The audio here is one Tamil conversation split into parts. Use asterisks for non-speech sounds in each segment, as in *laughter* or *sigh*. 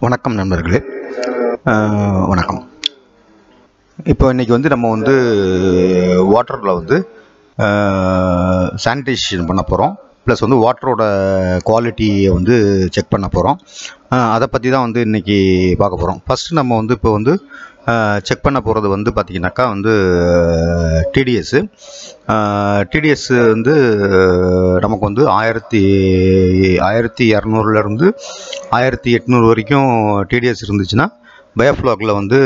வணக்கம் நண்பர்களே. வணக்கம். இப்போ இன்றைக்கி வந்து நம்ம வந்து வாட்டரில் வந்து சானிடைசேஷன் பண்ண போகிறோம் ப்ளஸ் வந்து வாட்டரோட குவாலிட்டியை வந்து செக் பண்ண போகிறோம் அதை பற்றி தான் வந்து இன்றைக்கி பார்க்க போகிறோம் ஃபஸ்ட்டு நம்ம வந்து இப்போ வந்து செக் பண்ண போகிறது வந்து பார்த்திங்கனாக்கா வந்து டிடிஎஸ்ஸு டிடிஎஸ் வந்து நமக்கு வந்து ஆயிரத்தி ஆயிரத்தி இரநூறுலேருந்து ஆயிரத்தி எட்நூறு வரைக்கும் டிடிஎஸ் இருந்துச்சுன்னா பயோஃப்ளாகில் வந்து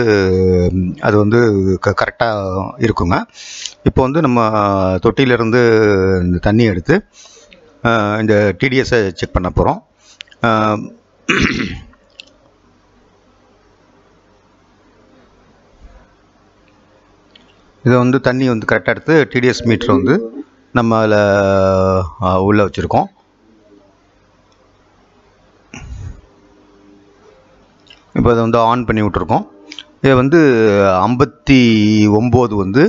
அது வந்து க கரெக்டாக இருக்குங்க. இப்போ வந்து நம்ம தொட்டியிலேருந்து இந்த தண்ணி எடுத்து இந்த டிடிஎஸை செக் பண்ண போகிறோம் இதை வந்து தண்ணி வந்து கரெக்டாக எடுத்து டிடிஎஸ் மீட்டர் வந்து நம்ம அதில் உள்ளே வச்சுருக்கோம். இப்போ இதை வந்து ஆன் பண்ணி விட்ருக்கோம் இதை வந்து ஐம்பத்தி ஒம்பது வந்து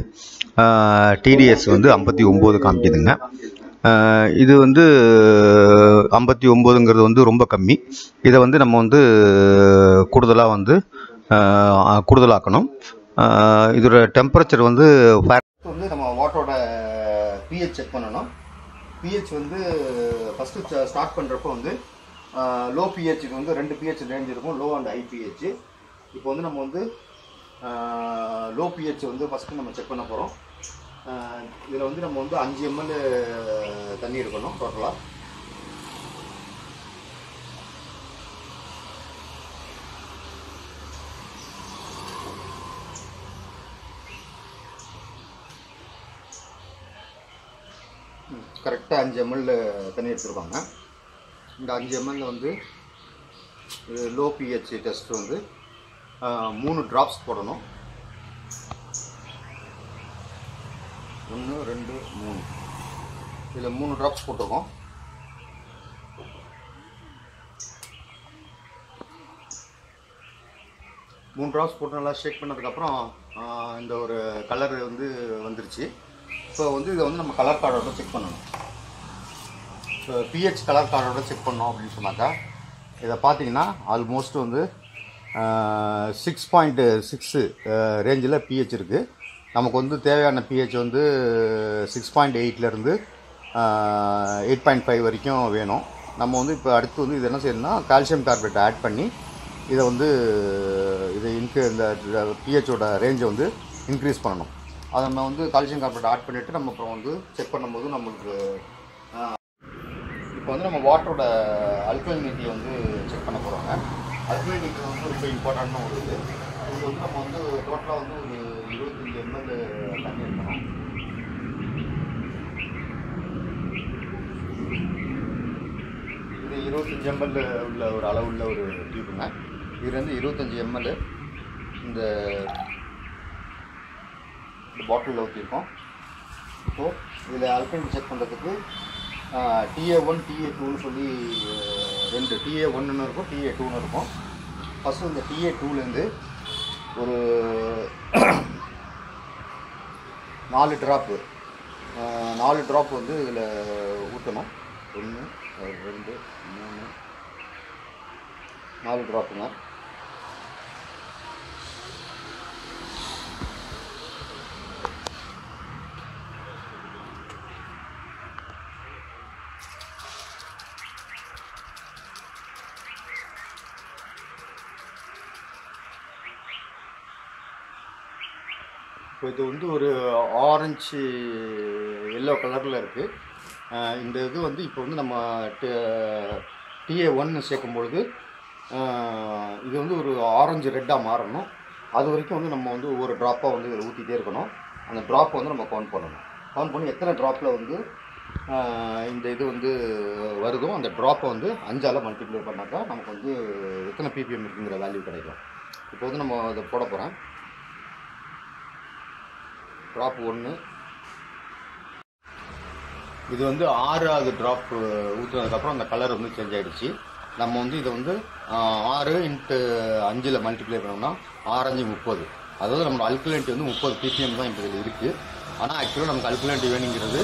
டிடிஎஸ் வந்து ஐம்பத்தி ஒம்பது காமிக்குதுங்க. இது வந்து ஐம்பத்தி ஒம்போதுங்கிறது வந்து ரொம்ப கம்மி. இதை வந்து நம்ம வந்து கூடுதலாக வந்து கூடுதலாக்கணும். இதோட டெம்பரேச்சர் வந்து வந்து நம்ம வாட்டரோட பிஹெச் செக் பண்ணணும். பிஹெச் வந்து ஃபஸ்ட்டு ஸ்டார்ட் பண்ணுறப்போ வந்து லோ பிஹெச்சுக்கு வந்து ரெண்டு பிஹெச் ரேஞ்ச் இருக்கும் லோ அண்ட் ஹை பிஹெச் இப்போ வந்து நம்ம வந்து லோ பிஹெச் வந்து ஃபஸ்ட்டு நம்ம செக் பண்ண போகிறோம் இதில் வந்து நம்ம வந்து அஞ்சு எம்எல் தண்ணி இருக்கணும் டோட்டலாக கரெக்டாக அஞ்சு எம்எல் தண்ணி எடுத்துருப்பாங்க. இந்த அஞ்சு எம்எல்ல வந்து லோ பிஹெச் டெஸ்ட் வந்து மூணு ட்ராப்ஸ் போடணும். ஒன்று ரெண்டு மூணு. இதில் மூணு ட்ராப்ஸ் போட்டிருக்கோம். மூணு ட்ராப்ஸ் போட்டு நல்லா ஷேக் பண்ணதுக்கப்புறம் இந்த ஒரு கலர் வந்து வந்துருச்சு. இப்போ வந்து இதை வந்து நம்ம கலர் கார்டோட செக் பண்ணணும். பிஹெச் கலர் கார்டோட செக் பண்ணோம் அப்படின்னு சொன்னாக்கா இதை பார்த்தீங்கன்னா ஆல்மோஸ்ட் வந்து சிக்ஸ் பாயிண்ட்டு சிக்ஸு ரேஞ்சில் பிஹெச் இருக்குது நமக்கு வந்து தேவையான பிஹெச் வந்து சிக்ஸ் பாயிண்ட் எயிட்லேருந்து எயிட் பாயிண்ட் ஃபைவ் வரைக்கும் வேணும். நம்ம வந்து இப்போ அடுத்து வந்து இது என்ன செய்யணும்னா கால்சியம் கார்பரேட் ஆட் பண்ணி இதை வந்து இது இன்க்ரீ இந்த பிஹெச்சோட ரேஞ்சை வந்து இன்க்ரீஸ் பண்ணணும். அதை நம்ம வந்து கால்சியம் கார்பரேட் ஆட் பண்ணிவிட்டு நம்ம அப்புறம் வந்து செக் பண்ணும்போது நம்மளுக்கு இப்போ வந்து நம்ம வாட்டரோட அல்கலினிட்டியை வந்து செக் பண்ண போகிறோங்க அல்கலினிட்டி வந்து ரொம்ப இம்பார்ட்டண்டான ஒரு இது. இது வந்து நம்ம வந்து டோட்டலாக வந்து ஒரு இருபத்தஞ்சி எம்எல் தண்ணி எடுக்கணும். இது இருபத்தஞ்சி எம்எல் உள்ள ஒரு அளவுள்ள ஒரு டியூப்புங்க இது வந்து இருபத்தஞ்சி எம்எல் இந்த இந்த பாட்டிலில் ஊற்றிருக்கோம் ஸோ இதில் அல்கலின் செக் பண்ணுறதுக்கு டிஏ ஒன் டிஏ டூன்னு சொல்லி ரெண்டு. டிஏ ஒன்றுன்னு இருக்கும் டிஏ டூன்னு இருக்கும். ஃபஸ்ட்டு இந்த டிஏ டூலேருந்து ஒரு *coughs* நாலு ட்ராப்பு நாலு ட்ராப் வந்து இதில் ஊற்றணும் ஒன்று ரெண்டு மூணு நாலு ட்ராப்புங்க இது வந்து ஒரு ஆரஞ்சு எல்லோ கலரில் இருக்குது இந்த இது வந்து இப்போ வந்து நம்ம டிஏ ஒன்று சேர்க்கும் பொழுது இது வந்து ஒரு ஆரஞ்சு ரெட்டாக மாறணும். அது வரைக்கும் வந்து நம்ம வந்து ஒவ்வொரு ட்ராப்பாக வந்து இதில் ஊற்றிட்டே இருக்கணும். அந்த ட்ராப்பை வந்து நம்ம கவுண்ட் பண்ணணும். கவுண்ட் பண்ணி எத்தனை ட்ராப்பில் வந்து இந்த இது வந்து வருதோ அந்த ட்ராப்பை வந்து அஞ்சால் மல்டிப்ளை பண்ணாக்கா நமக்கு வந்து எத்தனை பிபிஎம் இருக்குங்கிற வேல்யூ கிடைக்கும். இப்போ வந்து நம்ம அதை போட போகிறேன் ட்ராப் ஒன்று இது வந்து ஆறாவது ட்ராப் ஊற்றுனதுக்கப்புறம் அந்த கலர் வந்து சேஞ்ச் ஆகிடுச்சு நம்ம வந்து இதை வந்து ஆறு இன்ட்டு அஞ்சில் மல்டிப்ளை பண்ணோம்னா ஆரஞ்சு முப்பது. அதாவது நம்மளோட அல்குலேண்ட் வந்து முப்பது பிபிஎம் தான் இப்போ இதில் இருக்குது ஆனால் ஆக்சுவலாக நமக்கு அல்குலேண்ட் வேணுங்கிறது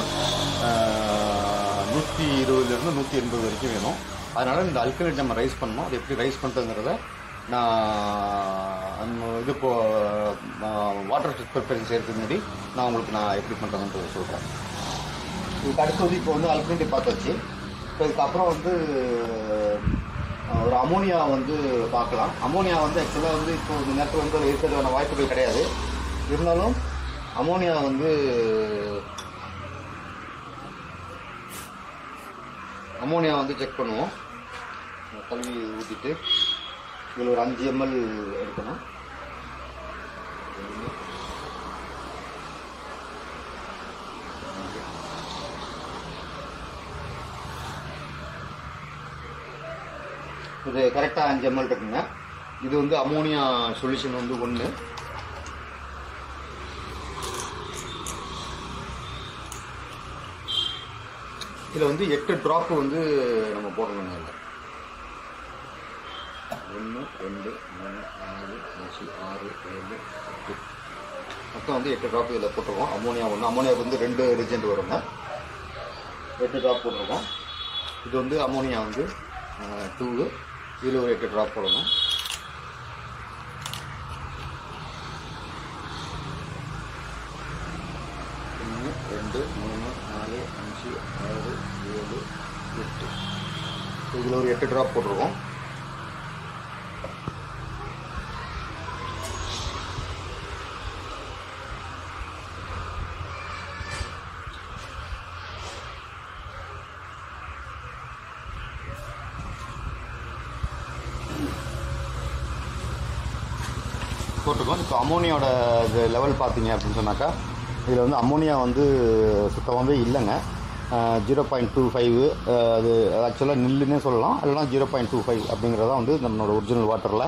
நூற்றி இருபதுலேருந்து நூற்றி எண்பது வரைக்கும் வேணும். அதனால் இந்த அல்கலேட் நம்ம ரைஸ் பண்ணணும். அது எப்படி ரைஸ் பண்ணுறதுங்கிறத நான் அந்த இது இப்போ வாட்டர் ப்ரிப்பரேஷன் செய்கிறதுக்கு முன்னாடி நான் உங்களுக்கு நான் எப்படி பண்ணுறதுன்றது சொல்கிறேன் இதுக்கு அடுத்து வந்து இப்போ வந்து அல்கலிட்டி பார்த்தாச்சு. இப்போ இதுக்கப்புறம் வந்து ஒரு அமோனியா வந்து பார்க்கலாம். அமோனியா வந்து ஆக்சுவலாக வந்து இப்போ இந்த நேரத்தில் வந்து இருக்கிறதுக்கான வாய்ப்புகள் கிடையாது. இருந்தாலும் அமோனியா வந்து அமோனியா வந்து செக் பண்ணுவோம். கல்வி ஊற்றிட்டு இதில் ஒரு அஞ்சு எம்எல் எடுக்கணும். இது கரெக்டாக அஞ்சு எம்எல் இருக்குங்க. இது வந்து அமோனியா சொல்யூஷன் வந்து ஒன்று இதில் வந்து எட்டு ட்ராப்பு வந்து நம்ம போடணுங்க இல்லை ஒன்று ரெண்டு மூணு நாலு அஞ்சு ஆறு ஏழு எட்டு மொத்தம் வந்து எட்டு ட்ராப் இதில் போட்டிருக்கோம் அமோனியா ஒன்று அமோனியாவுக்கு வந்து ரெண்டு ரிஜெண்ட் வருங்க எட்டு ட்ராப் போட்டிருக்கோம் இது வந்து அமோனியா வந்து டூ இதில் ஒரு எட்டு ட்ராப் போடணும் ஒன்று ரெண்டு மூணு நாலு அஞ்சு ஆறு ஏழு எட்டு இதில் ஒரு எட்டு ட்ராப் போட்டிருக்கோம் போட்டிருக்கோம். இப்போ அமோனியோட இது லெவல் பார்த்தீங்க அப்படின்னு சொன்னாக்கா இதில் வந்து அமோனியா வந்து சுத்தமாகவே இல்லைங்க. ஜீரோ பாயிண்ட் டூ ஃபைவ் அது ஆக்சுவலாக நில்லுன்னே சொல்லலாம். இல்லைனா ஜீரோ பாயிண்ட் டூ ஃபைவ் அப்படிங்கிறதா வந்து நம்மளோட ஒரிஜினல் வாட்டரில்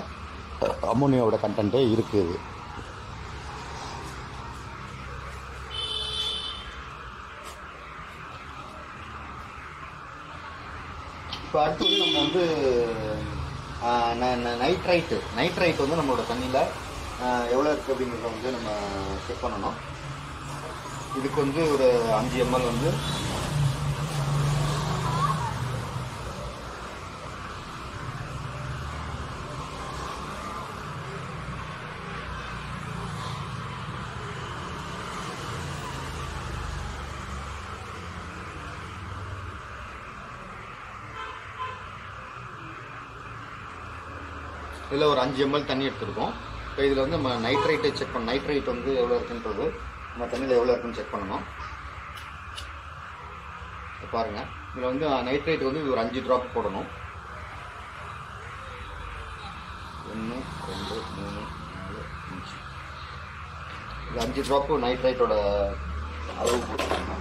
அமோனியாவோட கண்டென்ட்டே இருக்குது இப்போ அடுத்து வந்து நம்ம வந்து நைட்ரைட்டு. நைட்ரைட் வந்து நம்மளோட தண்ணியில் எவ்வளோ இருக்குது அப்படிங்கிறத வந்து நம்ம செக் பண்ணணும். இதுக்கு வந்து ஒரு அஞ்சு எம்எல் வந்து. இதில் ஒரு அஞ்சு எம்எல் தண்ணி எடுத்துருக்கோம். இப்போ இதில் வந்து நம்ம நைட்ரைட்டை செக் பண்ண நைட்ரைட் வந்து எவ்வளோ இருக்குன்றது நம்ம தண்ணியில் எவ்வளோ இருக்குன்னு செக் பண்ணணும். பாருங்கள் இதில் வந்து நைட்ரைட் வந்து ஒரு அஞ்சு ட்ராப் போடணும். ஒன்று ரெண்டு மூணு நாலு அஞ்சு. இது அஞ்சு ட்ராப்பு நைட்ரைட்டோட அளவு போட்டுக்கோங்க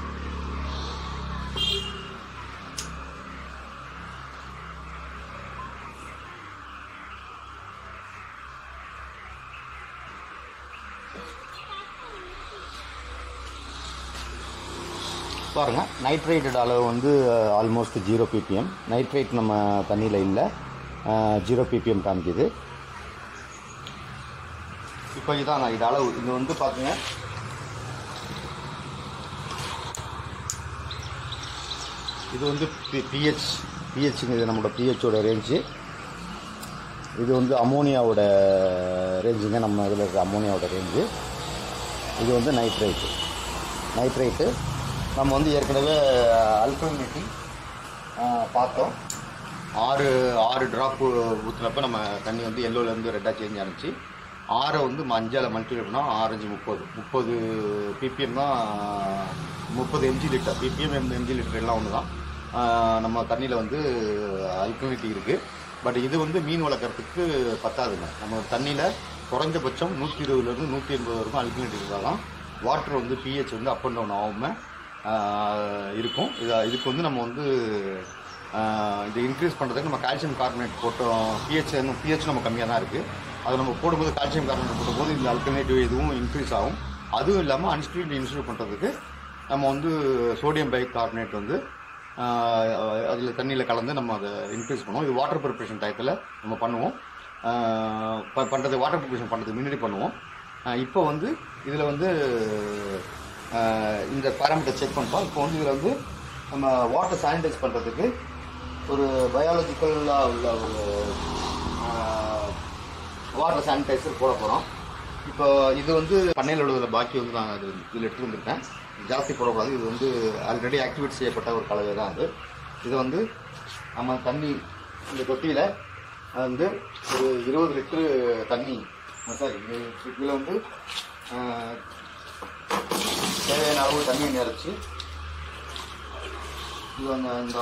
பாருங்கள் நைட்ரேட்டட் அளவு வந்து ஆல்மோஸ்ட் ஜீரோ பிபிஎம் நைட்ரேட் நம்ம தண்ணியில் இல்லை. ஜீரோ பிபிஎம் காமிக்குது. இப்போ இதான் இது அளவு. இது வந்து பார்த்துங்க இது வந்து பி பிஹெச் பிஹெச்ங்கிறது நம்மளோட பிஹெச்சோட ரேஞ்சு இது வந்து அமோனியாவோட ரேஞ்சுங்க நம்ம இதில் இருக்கிற அமோனியாவோட ரேஞ்சு இது வந்து நைட்ரேட்டு நைட்ரேட்டு நம்ம வந்து ஏற்கனவே அல்கலினிட்டி பார்த்தோம். ஆறு ஆறு ட்ராப்பு ஊற்றுனப்ப நம்ம தண்ணி வந்து எல்லோலேருந்து ரெட்டாக சேஞ்ச் ஆனிச்சு. ஆறை வந்து மஞ்சள் மல்டிபிள் பண்ணால் ஆரஞ்சு முப்பது. முப்பது பிபிஎம் தான் முப்பது mg litre ppm M mg litre எல்லாம் ஒன்று தான் நம்ம தண்ணியில் வந்து அல்கலினிட்டி இருக்குது பட் இது வந்து மீன் வளர்க்குறதுக்கு பத்தாதுங்க. நம்ம தண்ணியில் குறைஞ்சபட்சம் நூற்றி இருபதுலேருந்து நூற்றி எண்பது வரைக்கும் அல்கலினிட்டி இருந்தால் தான் வாட்டர் வந்து பிஹெச் வந்து அப் அண்ட் டவுன் ஆகாமல் இருக்கும். இது இதுக்கு வந்து நம்ம வந்து இது இன்க்ரீஸ் பண்ணுறதுக்கு நம்ம கால்சியம் கார்பனேட் போட்டோம். பிஹெச் பிஹெச் நம்ம கம்மியாக தான் இருக்குது அது நம்ம போடும்போது கால்சியம் கார்பனேட் போடும்போது இந்த அல்டர்னேட்டிவ் இதுவும் இன்க்ரீஸ் ஆகும். அதுவும் இல்லாமல் அன்ஸ்டியூட் இன்ஸ்டியூட் பண்ணுறதுக்கு நம்ம வந்து சோடியம் பைக் கார்பனேட் வந்து அதில் தண்ணியில் கலந்து நம்ம அதை இன்க்ரீஸ் பண்ணுவோம். இது வாட்டர் ப்ரிப்ரேஷன் டயத்தில் நம்ம பண்ணுவோம். பண்ணுறது வாட்டர் ப்ரிப்ரேஷன் பண்ணுறதுக்கு முன்னாடி பண்ணுவோம். இப்போ வந்து இதில் வந்து இந்த பேராமீட்டர் செக் பண்ணுறோம் இப்போ வந்து இதில் வந்து நம்ம வாட்டர் சானிடைஸ் பண்ணுறதுக்கு ஒரு பயாலஜிக்கலாக உள்ள ஒரு வாட்டர் சானிடைசர் போட போகிறோம் இப்போ இது வந்து பண்ணையில் உள்ளதில் பாக்கி வந்து நான் அது இதில் எடுத்து வந்திருக்கேன் ஜாஸ்தி போடக்கூடாது. இது வந்து ஆல்ரெடி ஆக்டிவேட் செய்யப்பட்ட ஒரு கலவை தான் அது. இது வந்து நம்ம தண்ணி இந்த தொட்டியில் வந்து ஒரு இருபது லிட்டரு தண்ணி சாரி இதில் வந்து தேவையான அளவு தண்ணியை நிறச்சி இது வந்து இந்த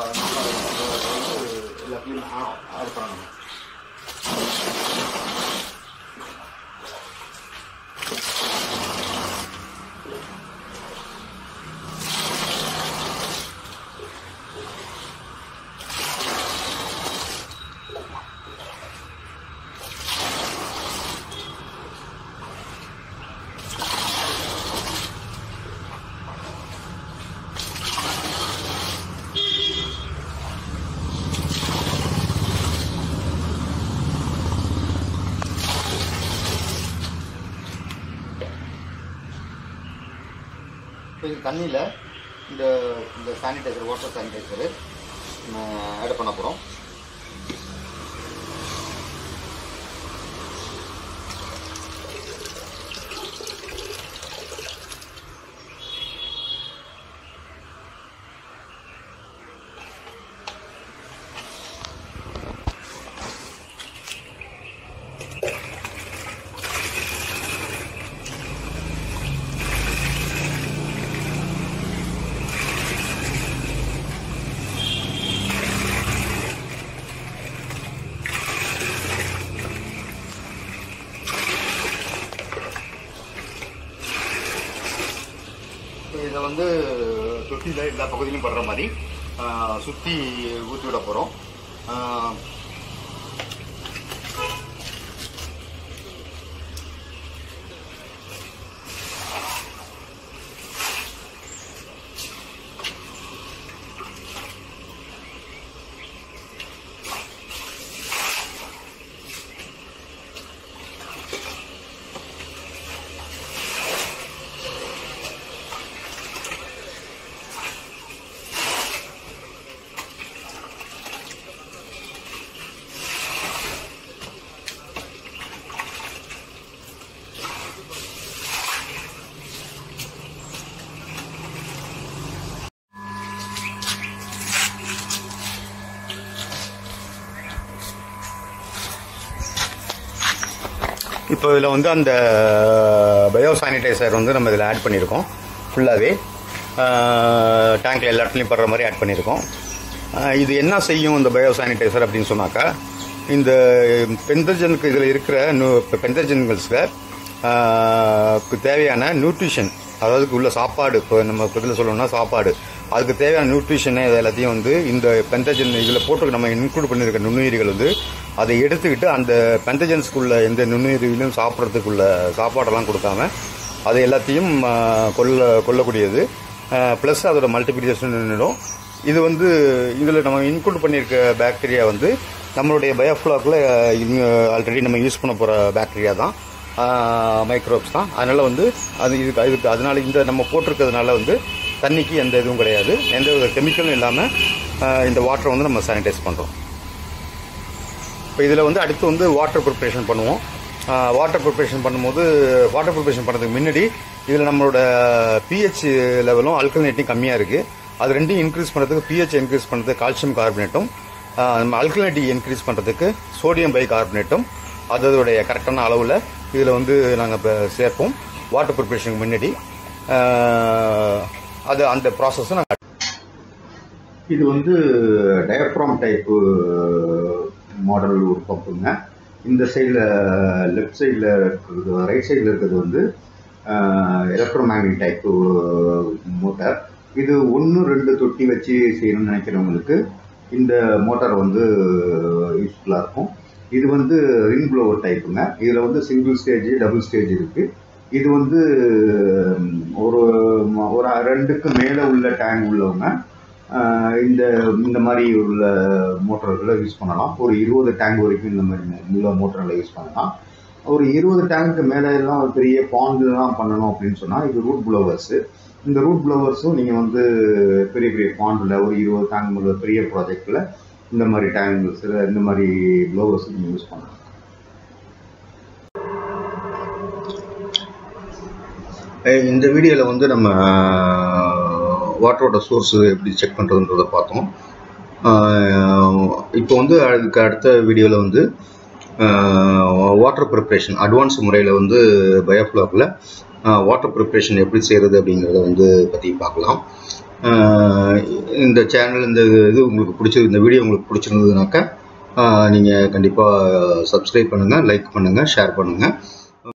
எல்லாத்தையும் ஆட் பண்ணணும் தண்ணியில் இந்த இந்த சானிடைசர் வாட்டர் சானிடைசரு ஆட் பண்ண போகிறோம் இதை வந்து தொட்டியில் எல்லா பகுதியிலும் படுற மாதிரி சுற்றி ஊற்றி விட போகிறோம் இப்போ இதில் வந்து அந்த பயோ சானிடைசர் வந்து நம்ம இதில் ஆட் பண்ணியிருக்கோம் ஃபுல்லாகவே டேங்க்கில் எல்லா இடத்துலையும் படுற மாதிரி ஆட் பண்ணியிருக்கோம் இது என்ன செய்யும் இந்த பயோ சானிடைசர் அப்படின்னு சொன்னாக்கா இந்த பெந்தர்ஜனுக்கு இதில் இருக்கிற பெந்தஜன்கள்ஸில் தேவையான நியூட்ரிஷன் அதாவது உள்ள சாப்பாடு இப்போ நம்ம இதில் சொல்லணும்னா சாப்பாடு அதுக்கு தேவையான நியூட்ரிஷனு இது எல்லாத்தையும் வந்து இந்த பென்டஜன் இதில் போட்டு நம்ம இன்க்ளூட் பண்ணியிருக்க நுண்ணுயிரிகள் வந்து அதை எடுத்துக்கிட்டு அந்த பெந்தஜன்ஸ்க்குள்ள எந்த நுண்ணுயிரிகளையும் சாப்பிட்றதுக்குள்ள சாப்பாடெல்லாம் கொடுக்காம அதை எல்லாத்தையும் கொல்ல கொல்லக்கூடியது. ப்ளஸ் அதோட மல்டிபிளிகேஷன் நின்றுடும் இது வந்து இதில் நம்ம இன்க்ளூட் பண்ணியிருக்க பாக்டீரியா வந்து நம்மளுடைய பயோஃப்ளாக்கில் ஆல்ரெடி நம்ம யூஸ் பண்ண போகிற பாக்டீரியா தான். மைக்ரோப்ஸ் தான். அதனால் வந்து அது இதுக்கு இதுக்கு அதனால் இந்த நம்ம போட்டிருக்கிறதுனால வந்து தண்ணிக்கு எந்த இதுவும் கிடையாது. எந்த வித கெமிக்கலும் இல்லாமல் இந்த வாட்டரை வந்து நம்ம சானிடைஸ் பண்ணுறோம் இப்போ இதில் வந்து அடுத்து வந்து வாட்டர் ப்ரிப்ரேஷன் பண்ணுவோம். வாட்டர் ப்ரிப்ரேஷன் பண்ணும்போது வாட்டர் ப்ரிப்ரேஷன் பண்ணுறதுக்கு முன்னாடி இதில் நம்மளோட பிஹெச் லெவலும் அல்கலினேட்டும் கம்மியாக இருக்குது அது ரெண்டையும் இன்க்ரீஸ் பண்ணுறதுக்கு பிஹெச் இன்க்ரீஸ் பண்ணுறதுக்கு கால்சியம் கார்பனேட்டும் நம்ம அல்கலினிட்டி இன்க்ரீஸ் பண்ணுறதுக்கு சோடியம் பை கார்பனேட்டும் அதோடைய கரெக்டான அளவில் இதில் வந்து நாங்கள் இப்போ சேர்ப்போம். வாட்டர் ப்ரிப்ரேஷனுக்கு முன்னாடி. அது அந்த ப்ராசஸும் நாங்கள் இது வந்து டயப்ராம் டைப்பு மாடல் ஒரு பம்புங்க இந்த சைடில் லெஃப்ட் சைடில் இருக்கிறது ரைட் சைடில் இருக்கிறது வந்து எலக்ட்ரோமேக்னட் டைப்பு மோட்டார் இது ஒன்று ரெண்டு தொட்டி வச்சு செய்யணும்னு நினைக்கிறவங்களுக்கு இந்த மோட்டார் வந்து uh, யூஸ்ஃபுல்லாக இருக்கும். இது வந்து ரிங் ப்ளோவர் டைப்புங்க இதில் வந்து சிங்கிள் ஸ்டேஜ் டபுள் ஸ்டேஜ் இருக்குது இது வந்து ஒரு ஒரு ரெண்டுக்கு மேலே உள்ள டேங்க் உள்ளவங்க இந்த இந்த மாதிரி உள்ள மோட்டர்களை யூஸ் பண்ணலாம். ஒரு இருபது டேங்க் வரைக்கும் இந்த மாதிரி உள்ள மோட்டர்களை யூஸ் பண்ணலாம். ஒரு இருபது டேங்க்கு மேலே எல்லாம் ஒரு பெரிய பாண்டுலாம் பண்ணணும் அப்படின்னு சொன்னால் இது ரூட் ப்ளோவர்ஸு இந்த ரூட் ப்ளோவர்ஸும் நீங்கள் வந்து பெரிய பெரிய பாண்டில் ஒரு இருபது டேங்க் உள்ள பெரிய ப்ராஜெக்டில் இந்த மாதிரி டேங்க்ஸ் இந்த மாதிரி ப்ளவர்ஸ் நீங்கள் யூஸ் பண்ணலாம். இந்த வீடியோவில் வந்து நம்ம வாட்டரோட சோர்ஸு எப்படி செக் பண்ணுறதுன்றத பார்த்தோம். இப்போ வந்து அதுக்கு அடுத்த வீடியோவில் வந்து வாட்டர் ப்ரிப்ரேஷன் அட்வான்ஸ் முறையில் வந்து பயோஃப்ளாக்கில் வாட்டர் ப்ரிப்ரேஷன் எப்படி செய்கிறது அப்படிங்கிறத வந்து பற்றி பார்க்கலாம். இந்த சேனல் இந்த இது உங்களுக்கு பிடிச்சது இந்த வீடியோ உங்களுக்கு பிடிச்சிருந்ததுனாக்கா நீங்கள் கண்டிப்பாக சப்ஸ்கிரைப் பண்ணுங்கள் லைக் பண்ணுங்கள் ஷேர் பண்ணுங்கள்